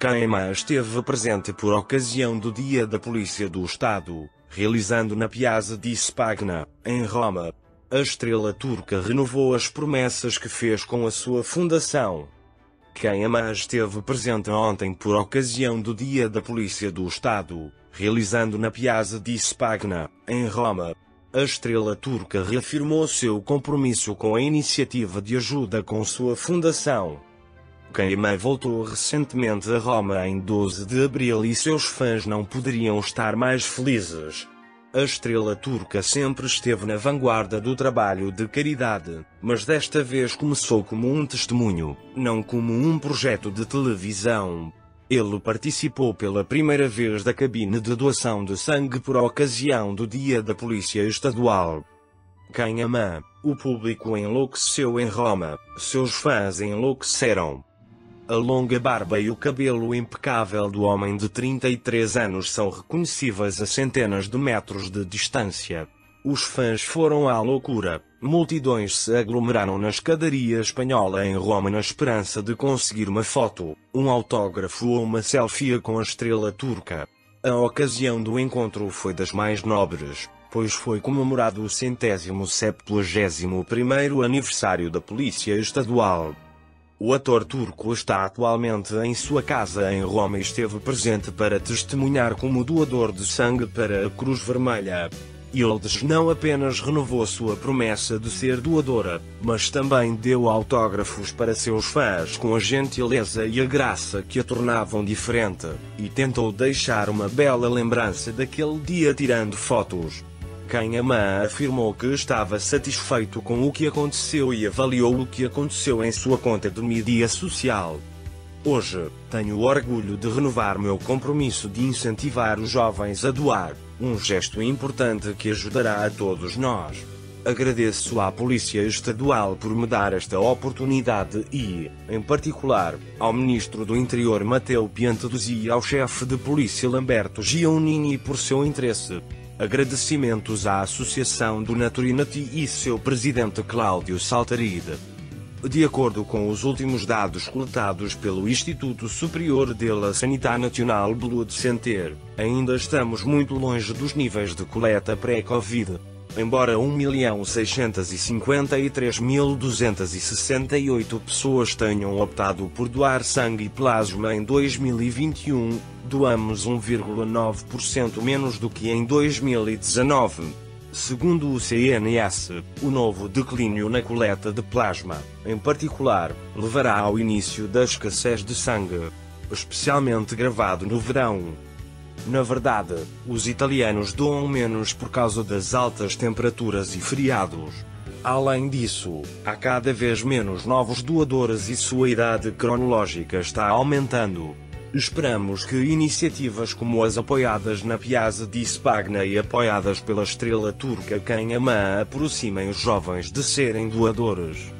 Caema esteve presente por ocasião do Dia da Polícia do Estado, realizando na Piazza di Spagna, em Roma. A estrela turca renovou as promessas que fez com a sua fundação. Caema esteve presente ontem por ocasião do Dia da Polícia do Estado, realizando na Piazza di Spagna, em Roma. A estrela turca reafirmou seu compromisso com a iniciativa de ajuda com sua fundação. Caema voltou recentemente a Roma em 12 de abril e seus fãs não poderiam estar mais felizes. A estrela turca sempre esteve na vanguarda do trabalho de caridade, mas desta vez começou como um testemunho, não como um projeto de televisão. Ele participou pela primeira vez da cabine de doação de sangue por ocasião do Dia da Polícia Estadual. Caema, o público enlouqueceu em Roma, seus fãs enlouqueceram. A longa barba e o cabelo impecável do homem de 33 anos são reconhecíveis a centenas de metros de distância. Os fãs foram à loucura. Multidões se aglomeraram na escadaria espanhola em Roma na esperança de conseguir uma foto, um autógrafo ou uma selfie com a estrela turca. A ocasião do encontro foi das mais nobres, pois foi comemorado o centésimo septuagésimo primeiro aniversário da Polícia Estadual. O ator turco está atualmente em sua casa em Roma e esteve presente para testemunhar como doador de sangue para a Cruz Vermelha. Yildiz não apenas renovou sua promessa de ser doadora, mas também deu autógrafos para seus fãs com a gentileza e a graça que a tornavam diferente, e tentou deixar uma bela lembrança daquele dia tirando fotos. Kanyaman afirmou que estava satisfeito com o que aconteceu e avaliou o que aconteceu em sua conta de mídia social. Hoje, tenho orgulho de renovar meu compromisso de incentivar os jovens a doar, um gesto importante que ajudará a todos nós. Agradeço à Polícia Estadual por me dar esta oportunidade e, em particular, ao Ministro do Interior Mateu Piantedos e ao chefe de polícia Lamberto Giannini por seu interesse. Agradecimentos à Associação do Naturinati e seu presidente Cláudio Saltaride. De acordo com os últimos dados coletados pelo Instituto Superior de la Sanidade Nacional Blood Center, ainda estamos muito longe dos níveis de coleta pré-Covid. Embora 1.653.268 pessoas tenham optado por doar sangue e plasma em 2021, doamos 1,9% menos do que em 2019. Segundo o CNS, o novo declínio na coleta de plasma, em particular, levará ao início da escassez de sangue, especialmente gravado no verão. Na verdade, os italianos doam menos por causa das altas temperaturas e feriados. Além disso, há cada vez menos novos doadores e sua idade cronológica está aumentando. Esperamos que iniciativas como as apoiadas na Piazza di Spagna e apoiadas pela estrela turca Kanyaman aproximem os jovens de serem doadores.